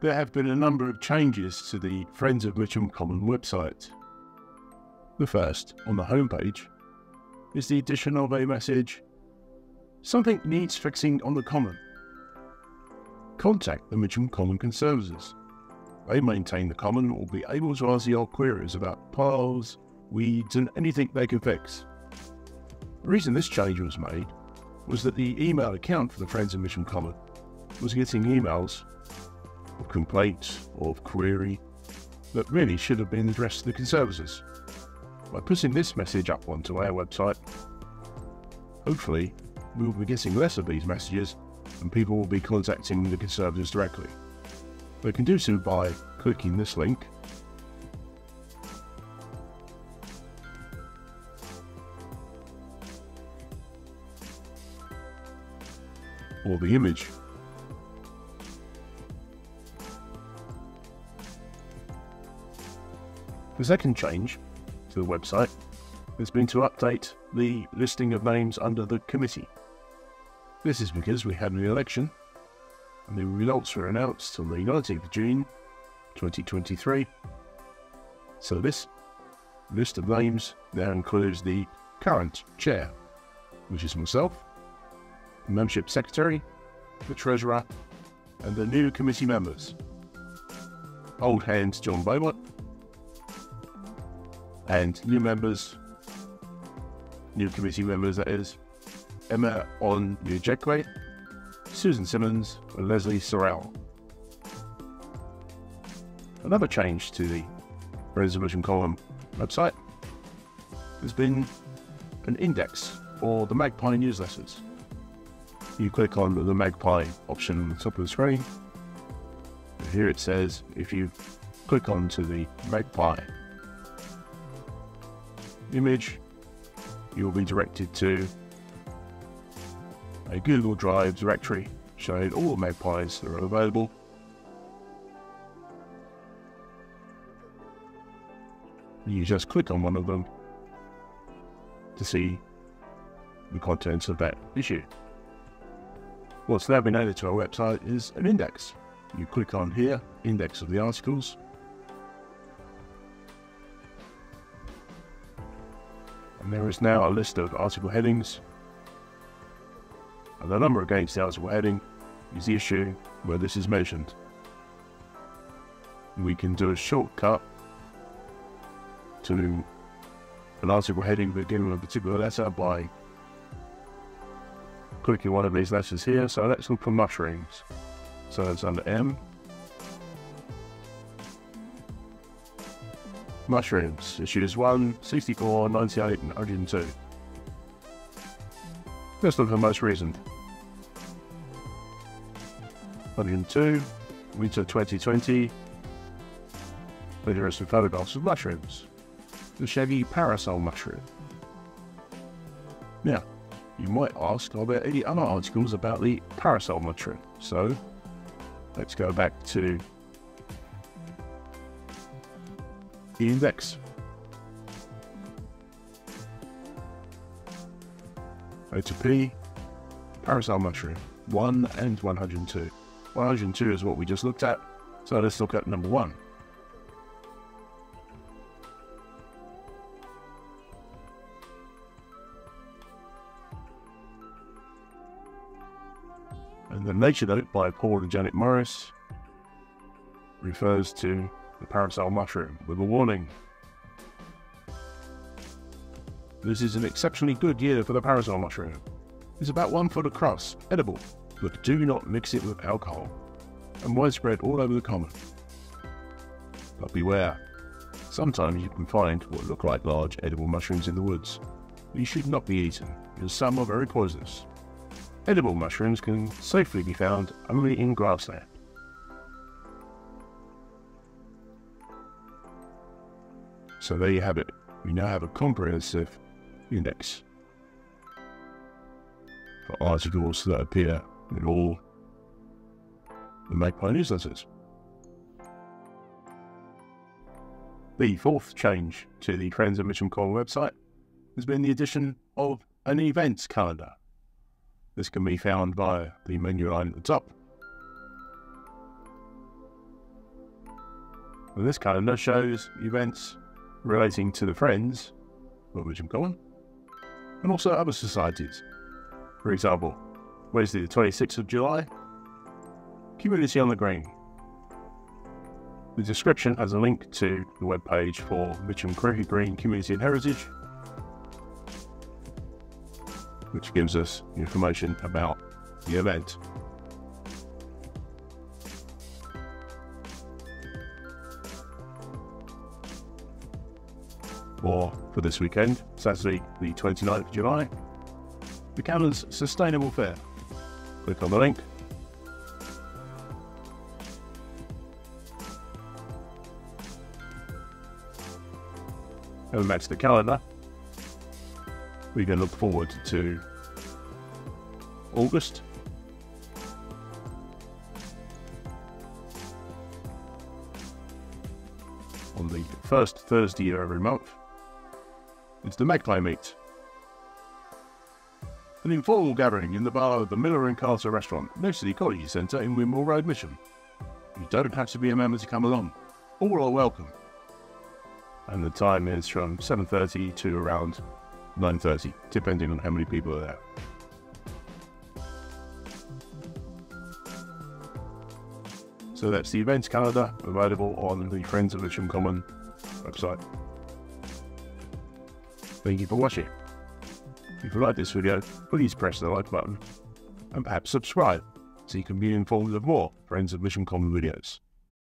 there have been a number of changes to the Friends of Mitcham Common website. The first, on the homepage, is the addition of a message Something needs fixing on the Common. Contact the Mitcham Common Conservators. They maintain the Common and will be able to answer your queries about piles, weeds, and anything they can fix. The reason this change was made was that the email account for the Friends of Mitcham Common was getting emails of complaints or of query that really should have been addressed to the conservators. By putting this message up onto our website, hopefully we will be getting less of these messages and people will be contacting the conservators directly. They can do so by clicking this link or the image. The second change to the website has been to update the listing of names under the committee. This is because we had an election and the results were announced on the 19th of June 2023. So this list of names now includes the current chair, which is myself, the membership secretary, the treasurer, and the new committee members. Old hands John Beaumont, and new members, new committee members that is, Emma On Ujekwe, Susan Simmons, and Leslie Sorrell. Another change to the resolution column website has been an index for the Magpie newsletters. You click on the Magpie option on the top of the screen. Here it says if you click onto the Magpie image, you will be directed to a Google Drive directory showing all the magpies that are available. You just click on one of them to see the contents of that issue. What's now been added to our website is an index. You click on here, index of the articles, and there is now a list of article headings and the number against the article heading is the issue where this is mentioned. We can do a shortcut to an article heading beginning with a particular letter by clicking one of these letters here. So let's look for mushrooms. So it's under M. Mushrooms, issues 1, 64, 98, and 102. Let's look at the most recent. 102, winter 2020. There are some photographs of mushrooms. The shaggy parasol mushroom. Now, you might ask, are there any other articles about the parasol mushroom? So, let's go back to the index. Go to P, parasol mushroom, 1 and 102. 102 is what we just looked at, so let's look at number 1. And the Nature Note by Paul and Janet Morris refers to the parasol mushroom with a warning. This is an exceptionally good year for the parasol mushroom. It's about one foot across, edible, but do not mix it with alcohol, and widespread all over the common. But beware, sometimes you can find what look like large edible mushrooms in the woods. These should not be eaten, because some are very poisonous. Edible mushrooms can safely be found only in grassland. So there you have it. We now have a comprehensive index for articles that appear in all the Magpie newsletters. The fourth change to the Friends of Mitcham Common website has been the addition of an events calendar. This can be found via the menu line at the top. And this calendar shows events relating to the Friends of Mitcham Common and also other societies. For example, Wednesday the 26th of July, Community on the Green. The description has a link to the webpage for Mitcham Cricket Green Community and Heritage, which gives us information about the event. Or for this weekend, Saturday the 29th of July, the Canons Sustainable Fair. Click on the link. And match the calendar. We can look forward to August. On the first Thursday of every month, it's the Magpie Meet. An informal gathering in the bar of the Miller and Carter restaurant to the Ecology Centre in Windmill Road, Mitcham. You don't have to be a member to come along. All are welcome. And the time is from 7.30 to around 9.30, depending on how many people are there. So that's the events calendar available on the Friends of Mitcham Common website. Thank you for watching. If you like this video, please press the like button and perhaps subscribe so you can be informed of more Friends of Mitcham Common videos.